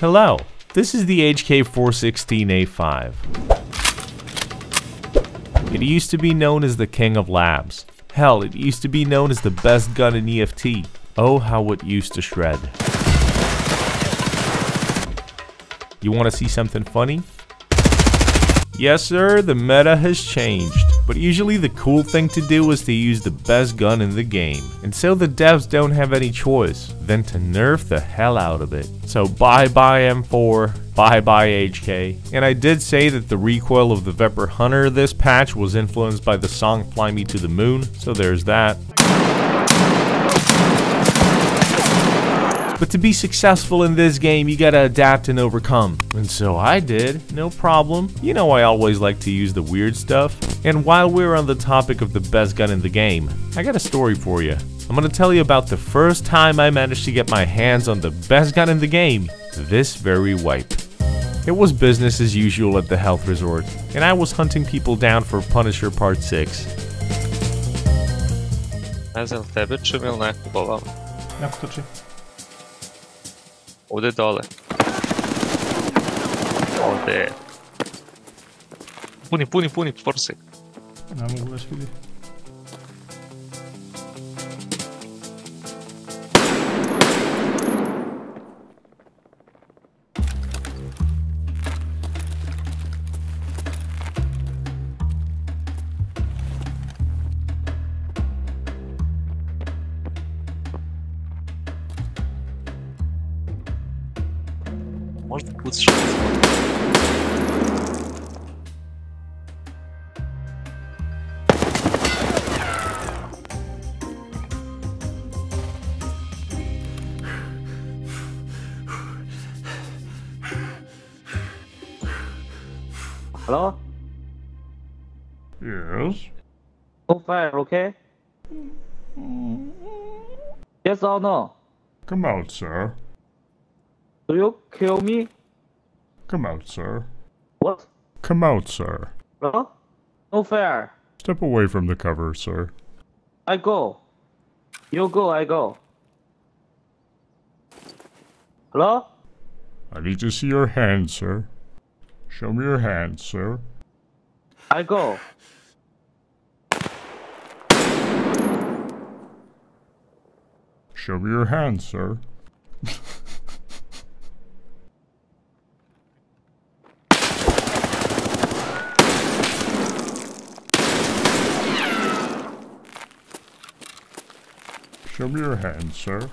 Hello, this is the HK416A5. It used to be known as the King of Labs. Hell, it used to be known as the best gun in EFT. Oh, how it used to shred. You want to see something funny? Yes sir, the meta has changed. But usually the cool thing to do is to use the best gun in the game. And so the devs don't have any choice than to nerf the hell out of it. So bye bye M4, bye bye HK. And I did say that the recoil of the Viper Hunter this patch was influenced by the song Fly Me to the Moon, so there's that. But to be successful in this game, you gotta adapt and overcome. And so I did, no problem. You know I always like to use the weird stuff. And while we're on the topic of the best gun in the game, I got a story for you. I'm gonna tell you about the first time I managed to get my hands on the best gun in the game, this very wipe. It was business as usual at the health resort, and I was hunting people down for Punisher Part 6. Ezzel tebe czy miał na kupował? Jak to czy? Ovdje dole. Ovdje. Puni, puni, puni, forsy. Ne mogu već vidjeti. Možda pucaš. Hello? Yes. No fire, okay? Mm. Yes or no? Come out, sir. Do you kill me? Come out, sir. What? Come out, sir. Hello? No fair. Step away from the cover, sir. I go. You go, I go. Hello? I need to see your hand, sir. Show me your hand, sir. I go. Show me your hand, sir. Show me your hands, sir.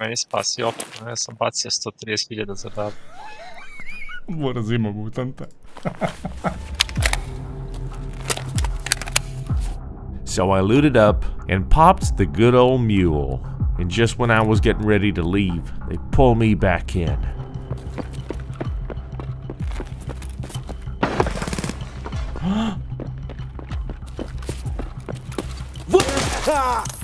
Meni spasio, ja sam bacio 130.000 za rad. Mora zima mutanta. So I looted up and popped the good old mule. And just when I was getting ready to leave, they pull me back in.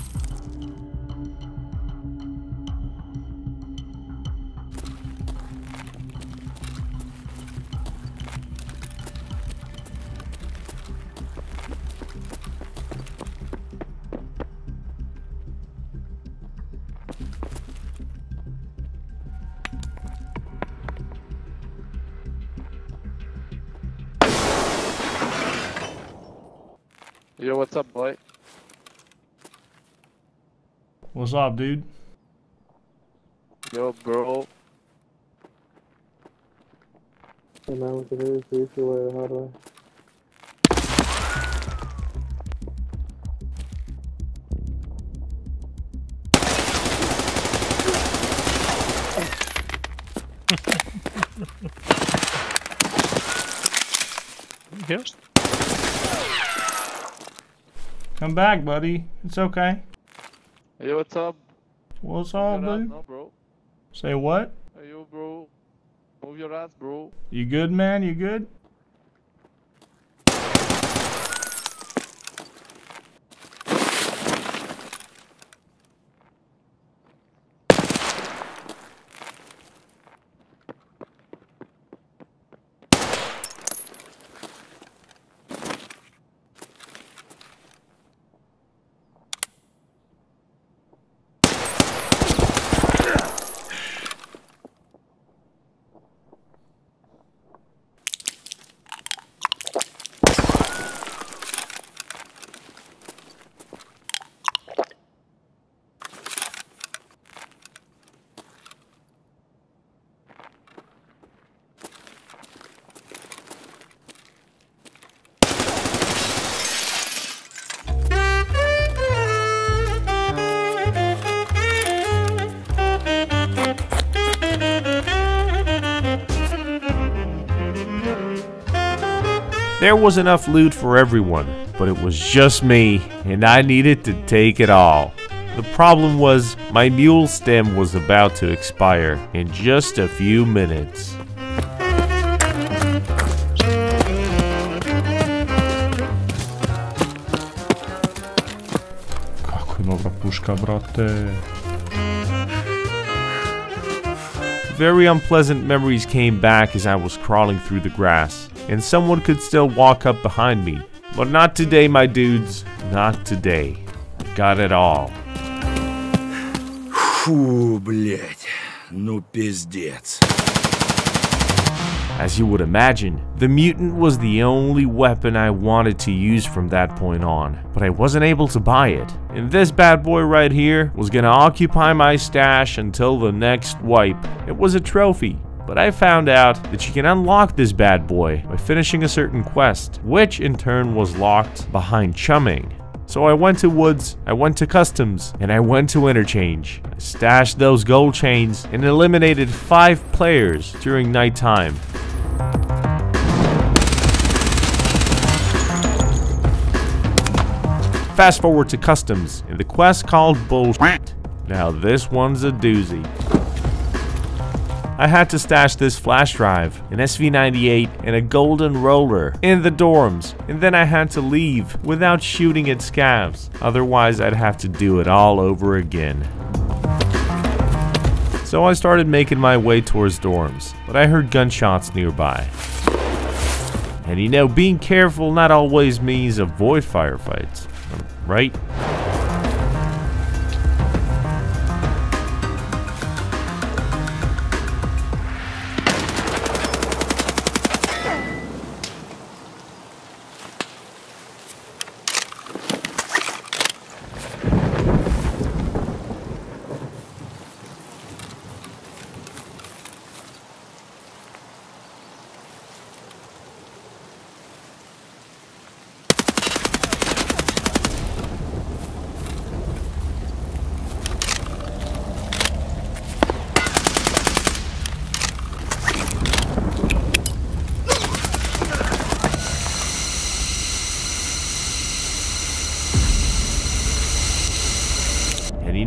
Yo, what's up, boy? What's up, dude? Yo, bro. Hey man, what to do? See if you way how do I? Wiesz? Come back, buddy. It's okay. Hey, what's up? What's up, dude? now, bro. Say what? Hey, yo, bro. Move your ass, bro. You good, man? You good? There was enough loot for everyone, but it was just me, and I needed to take it all. The problem was, my mule stim was about to expire in just a few minutes. Kako je dobra puška, brate. Very unpleasant memories came back as I was crawling through the grass, and someone could still walk up behind me. But not today, my dudes. Not today. I got it all. Фу, блядь. Ну пиздец. As you would imagine, the mutant was the only weapon I wanted to use from that point on, but I wasn't able to buy it. And this bad boy right here was gonna occupy my stash until the next wipe. It was a trophy, but I found out that you can unlock this bad boy by finishing a certain quest, which in turn was locked behind chumming. So I went to Woods, I went to Customs, and I went to Interchange. I stashed those gold chains and eliminated five players during nighttime. Fast forward to Customs, and the quest called Bullshit. Now this one's a doozy. I had to stash this flash drive, an SV98, and a golden roller in the dorms, and then I had to leave without shooting at scavs. Otherwise, I'd have to do it all over again. So I started making my way towards dorms, but I heard gunshots nearby. And you know, being careful not always means avoid firefights, right?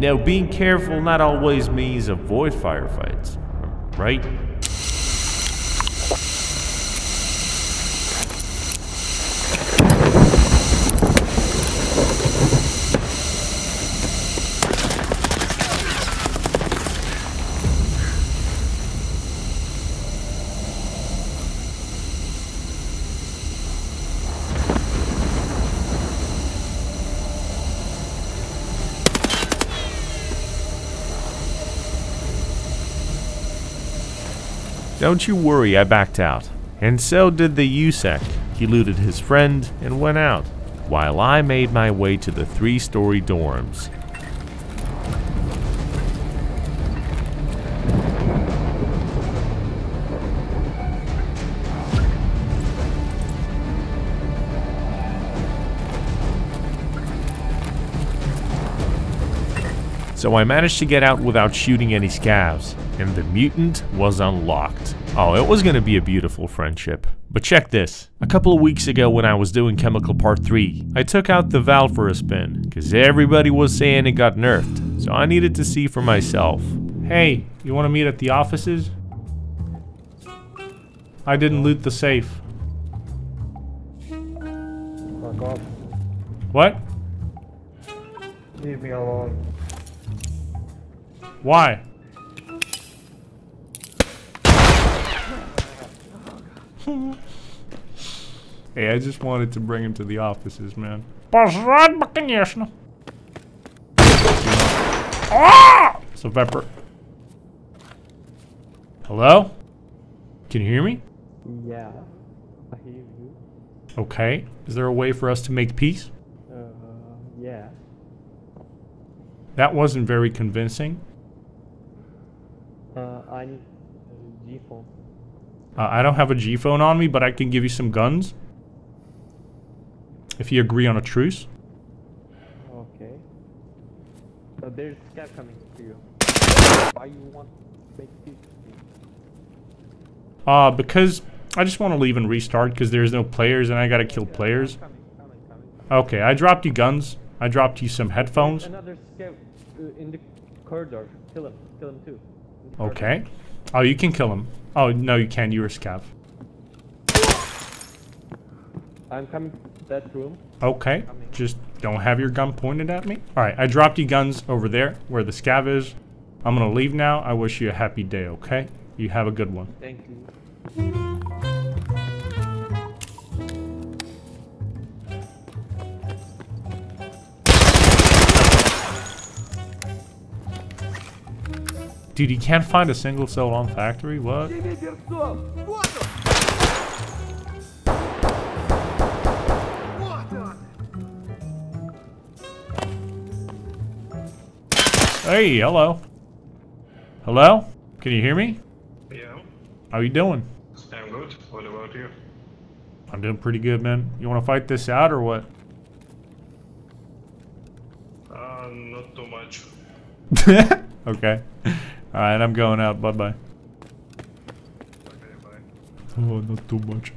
Know, being careful not always means avoid firefights, right? Don't you worry, I backed out. And so did the USEC. He looted his friend and went out, while I made my way to the three story dorms. So I managed to get out without shooting any scavs, and the mutant was unlocked. Oh, it was gonna be a beautiful friendship. But check this. A couple of weeks ago when I was doing Chemical Part 3, I took out the Val for a spin, because everybody was saying it got nerfed, so I needed to see for myself. Hey, you wanna meet at the offices? I didn't loot the safe. Fuck off. What? Leave me alone. Why? hey, I just wanted to bring him to the offices, man. Пожрать конечно. Ah! So Pepper. Hello? Can you hear me? Yeah. I hear you. Okay. Is there a way for us to make peace? Uh, yeah. That wasn't very convincing. Uh, I need a GPhone. Uh, I don't have a GPhone on me, but I can give you some guns. If you agree on a truce. Okay. So there's scav coming to you. Why you want to make peace? Uh, because I just want to leave and restart because there's no players and I gotta kill players. Okay, I dropped you guns. I dropped you some headphones. Another scav uh, in the corridor. Kill him. Kill him too. In the corridor. Okay. Oh, you can kill him. Oh, no, you can't. You're a scav. I'm coming to that room. Okay. Just don't have your gun pointed at me. Alright, I dropped you guns over there where the scav is. I'm gonna leave now. I wish you a happy day, okay? You have a good one. Thank you. Dude, you can't find a single cell on factory? What? Hey, hello. Hello? Can you hear me? Yeah, How you doing? I'm good. What about you? I'm doing pretty good, man. You want to fight this out or what? Uh, not too much. okay. Alright, I'm going out. Bye bye. Oh, not too much.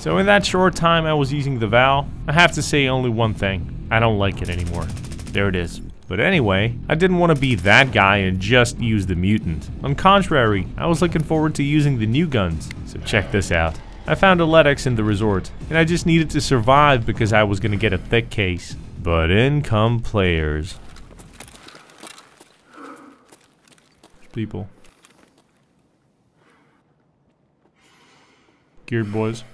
So in that short time I was using the Val, I have to say only one thing. I don't like it anymore. There it is. But anyway, I didn't want to be that guy and just use the mutant. On contrary, I was looking forward to using the new guns. So check this out. I found a LEDX in the resort, and I just needed to survive because I was gonna get a thick case. But in come players. People. Geared boys.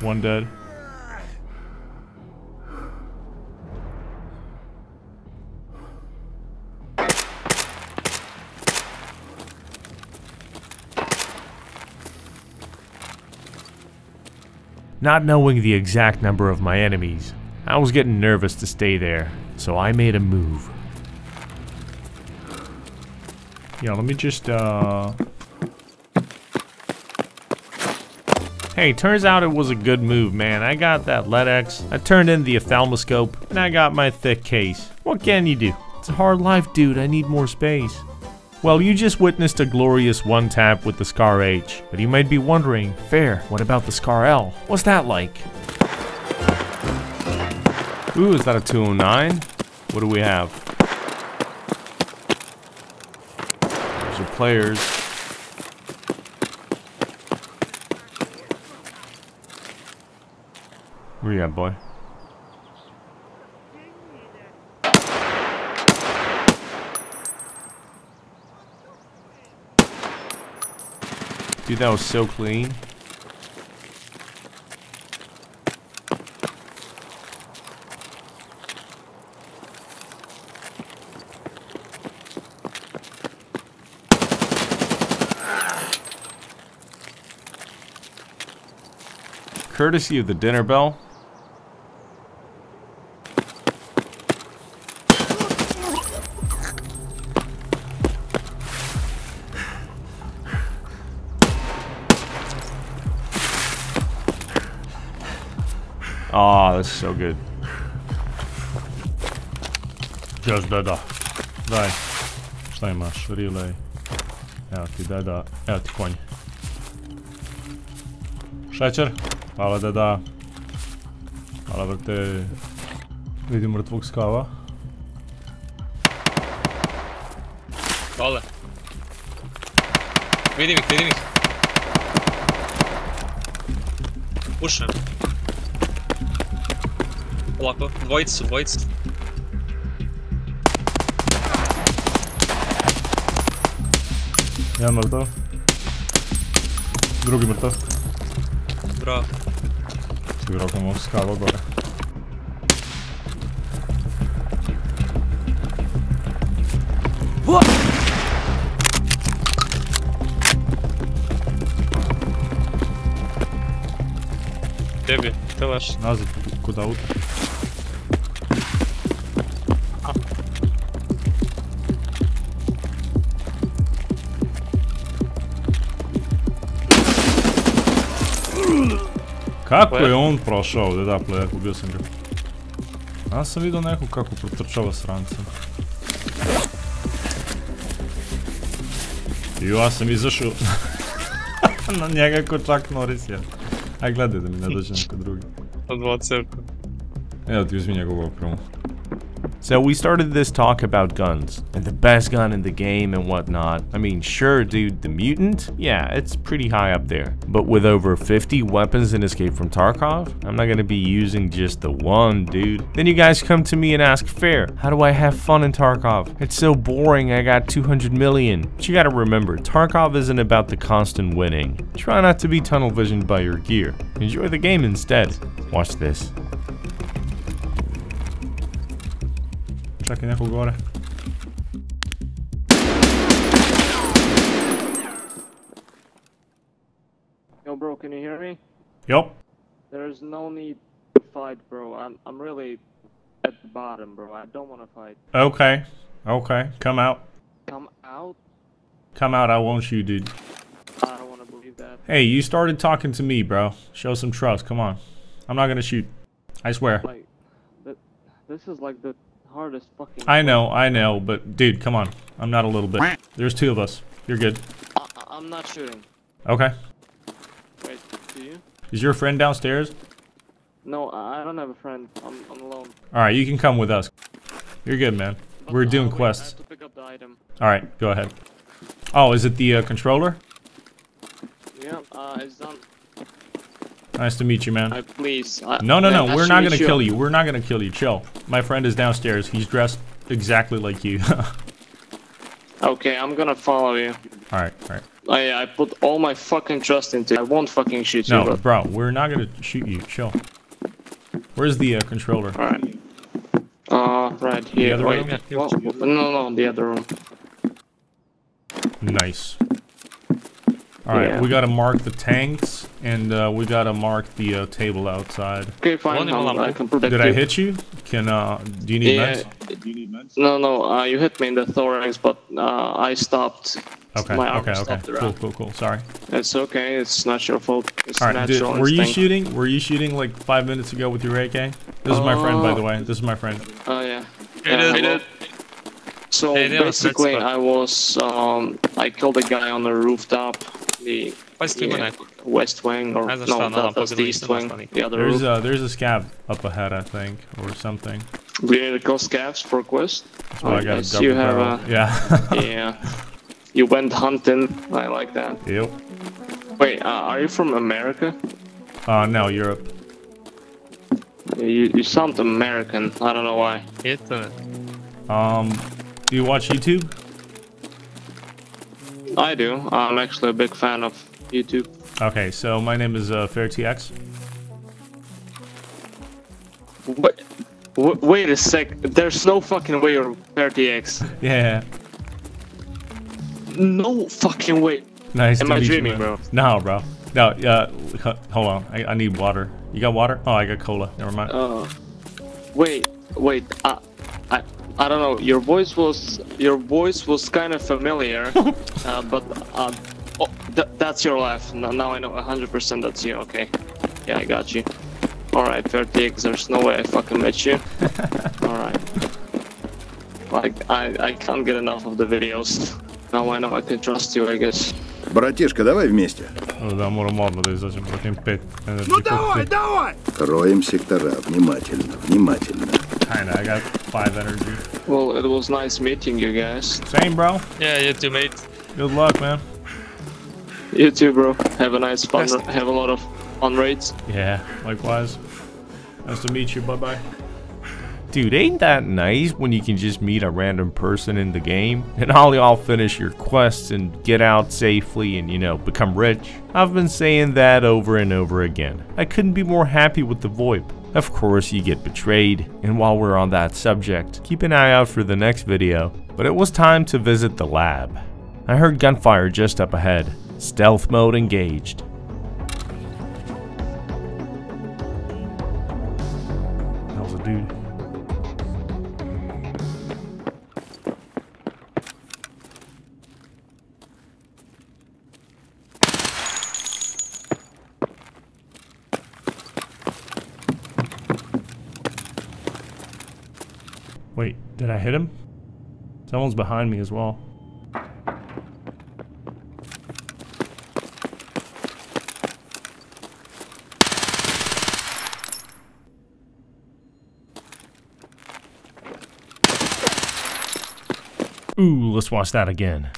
One dead. Not knowing the exact number of my enemies, I was getting nervous to stay there, so I made a move. Yeah, let me just, uh... Hey, turns out it was a good move, man. I got that LEDX, I turned in the ophthalmoscope, and I got my thick case. What can you do? It's a hard life, dude. I need more space. Well, you just witnessed a glorious one tap with the Scar H, but you might be wondering, fair, what about the Scar L? What's that like? Ooh, is that a 209? What do we have? Those are players. Where you at, boy? Dude, that was so clean. Courtesy of the dinner bell. Ah, oh, that's so good. Just deda. Daj. Šta imaš? Relay. Evo ti deda. Evo ti konj. Šećer. Hvala deda. Hvala brate. Vidim mrtvog skava. Dole. Vidim ih, vidim ih. Pušem. Polako, dvojice su, dvojice. Jedan mrtav. Drugi mrtav. Bravo. Segurar com a mão escala agora. Debi, telaş. Nazik, kuda ut. Kako je on prošao ovdje, da, player, ubio sam ga. Ja sam vidio nekog kako protrčava sranca. Ja sam izašao na njega ko Chuck Norris je. Aj gledaj da mi ne dođe neko drugi. Od dva crka. Evo ti uzmi njegovu opremu. So we started this talk about guns and the best gun in the game and whatnot. I mean, sure, dude, the mutant, yeah, it's pretty high up there. But with over 50 weapons in Escape from Tarkov, I'm not gonna be using just the one, dude. Then you guys come to me and ask, fair, how do I have fun in Tarkov? It's so boring, I got 200 million. But you gotta remember, Tarkov isn't about the constant winning. Try not to be tunnel visioned by your gear. Enjoy the game instead. Watch this. Čekaj neko gore. Yo, bro, can you hear me? Yup. There's no need to fight, bro. I'm, I'm really at the bottom, bro. I don't want to fight. Okay. Okay. Come out. Come out? Come out, I want you dude. I don't want to believe that. Hey, you started talking to me, bro. Show some trust. Come on. I'm not gonna shoot. I swear. Like, th- this is like the hardest fucking. I know, I know, but dude, come on. I'm not a little bit. There's two of us. You're good. I, I'm not shooting. Okay. Wait, do you? Is your friend downstairs? No, I don't have a friend. I'm, I'm alone. Alright, you can come with us. You're good, man. But, We're doing wait, quests. have to pick up the item. Alright, go ahead. Oh, is it the uh, controller? Yeah, uh, it's done. Nice to meet you, man. I please. I, No, no, no. I- I We're not gonna kill you. We're not gonna kill you. Chill. My friend is downstairs. He's dressed exactly like you. Okay, I'm gonna follow you. alright, alright. I I put all my fucking trust into. it. I won't fucking shoot you. No, but- bro, we're not gonna shoot you. Chill. Where's the uh, controller? All right. Uh, right here. The other Wait. room? what? No, no, the other room. Nice. Alright, Yeah. we gotta mark the tanks, and uh, we gotta mark the uh, table outside. Okay, fine. One I'll- I can protect Did you. I hit you? Can uh, do you need Yeah. meds? No, no. Uh, you hit me in the thorax, but uh, I stopped. Okay, My arm okay, okay. stopped Cool, round. cool, cool. Sorry. It's okay. It's not your fault. It's All right, did, natural were you instinct. shooting? Were you shooting like five minutes ago with your AK? This is my friend, by Uh, the way. This is my friend. Oh yeah. Hey, Yeah, dude. hello. So Hey, basically. I was um, I killed a guy on the rooftop, the Faz yeah, né? West wing or no, está, that, that's the east wing, está the other There's roof. uh, there's a scav up ahead, I think, or something. Do you need to kill scavs for quest? That's why I got yes, a double you have barrel. a Yeah. yeah. You went hunting. I like that. yep. Wait, uh, are you from America? Uh, no, Europe. You you sound American. I don't know why. Eita, Um, do you watch YouTube? I do. I'm actually a big fan of YouTube. Okay, so my name is uh, FairTX. Wait, wait a sec. There's no fucking way you're FairTX. Yeah. No fucking way. Nice Am I you, dreaming, bro? No, bro. No, uh, hold on. I, I need water. You got water? Oh, I got cola. Never mind. Uh, wait, wait. I, I, I don't know. Your voice was your voice was kind of familiar, uh, but uh, Oh, th that's your life. Now I know 100% that's you. Okay. Yeah, I got you. Alright, FairTX. There's no way I fucking met you. Alright. Like, I, I can't get enough of the videos. Now I know I can trust you, I guess. Братишка, давай вместе. Ну да, Муром, ладно, да и зачем против 5. Ну давай, давай! Роем сектора, внимательно, внимательно. Kinda, I got 5 energy. Well, it was nice meeting you guys. Same, bro. Yeah, you too, mate. Good luck, man. You too, bro. Have a nice fun. Yes. Have a lot of fun raids. Yeah, likewise. Nice to meet you. Bye bye. Dude, ain't that nice when you can just meet a random person in the game and all y'all finish your quests and get out safely and, you know, become rich? I've been saying that over and over again. I couldn't be more happy with the VoIP. Of course, you get betrayed, and while we're on that subject, keep an eye out for the next video. But it was time to visit the lab. I heard gunfire just up ahead. Stealth mode engaged. That was a dude. Wait, did I hit him? Someone's behind me as well. Ooh, let's watch that again.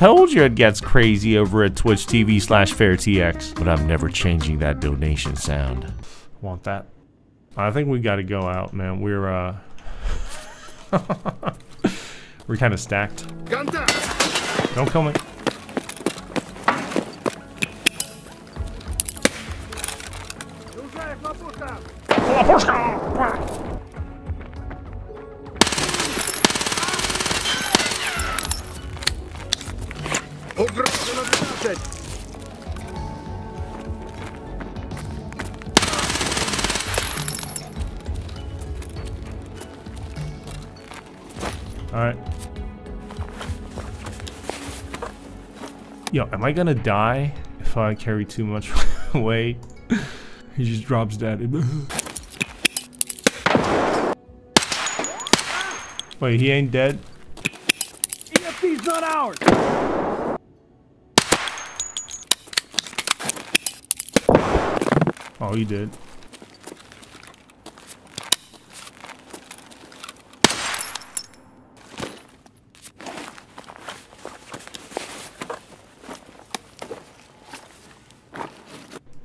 Told you it gets crazy over at Twitch TV slash FairTX, but I'm never changing that donation sound. Want that? I think we got to go out, man. We're uh, we're kind of stacked. Don't kill me. Am I gonna die if I carry too much weight? he just drops dead. Wait, he ain't dead? Not ours! Oh, he did.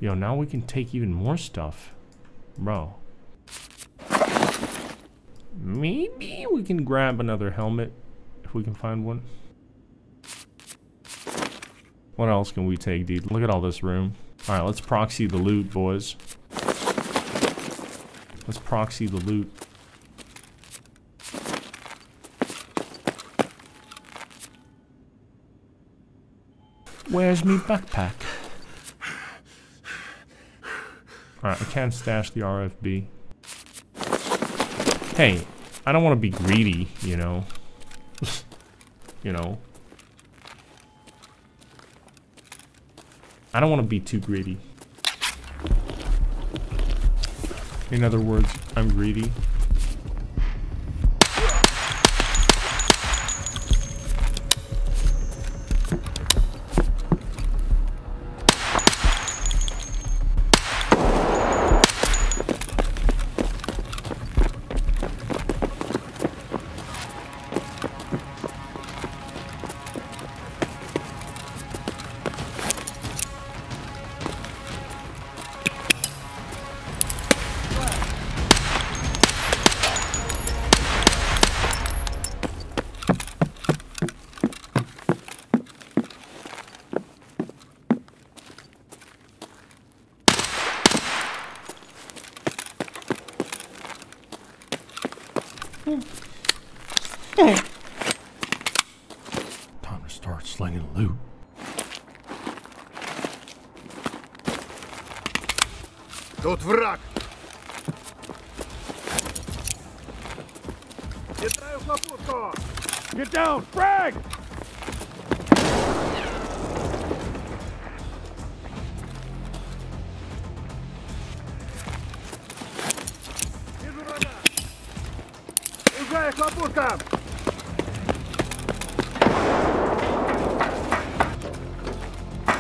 Yo, now we can take even more stuff. Bro. Maybe we can grab another helmet if we can find one. What else can we take, dude? Look at all this room. Alright, let's proxy the loot, boys. Let's proxy the loot. Where's me backpack? Alright, I can't stash the RFB. Hey, I don't want to be greedy, you know. you know. I don't want to be too greedy. In other words, I'm greedy. Враг! Кидаю хлопушку! Get down! Frag! Вижу врага! Уезжай, хлопушка!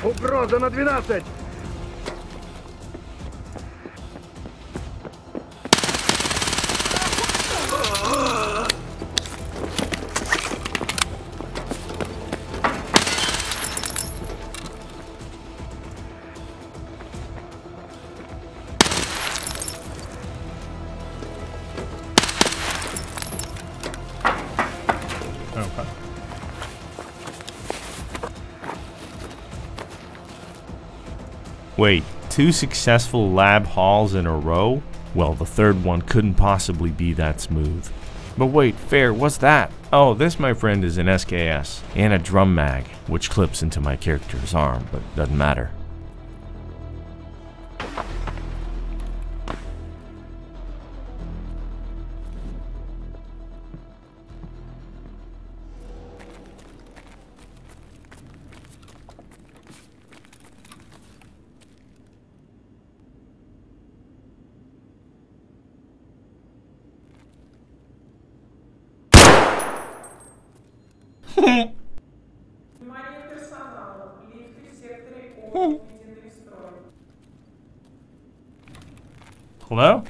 Угроза на 12! Wait, two successful lab hauls in a row? Well, the third one couldn't possibly be that smooth. But wait, fair, what's that? Oh, this, my friend, is an SKS and a drum mag, which clips into my character's arm, but doesn't matter. Внимание персонала. Лифты в секторе О введены в строй. Hello?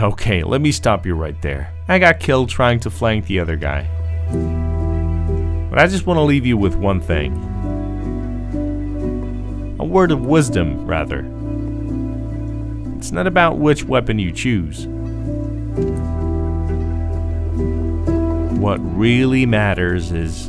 Okay, let me stop you right there. I got killed trying to flank the other guy. But I just want to leave you with one thing. A word of wisdom, rather. It's not about which weapon you choose. What really matters is.